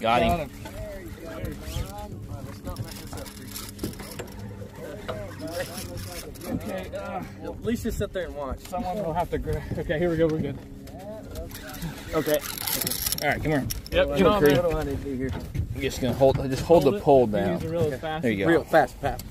Got him. Okay, uh, At least just sit there and watch. someone will have to. grab. okay, here we go. We're good. Okay. All right, come here. Yep. Come on, I'm just gonna hold. Just hold, the pole down. There you go. Real fast, fast.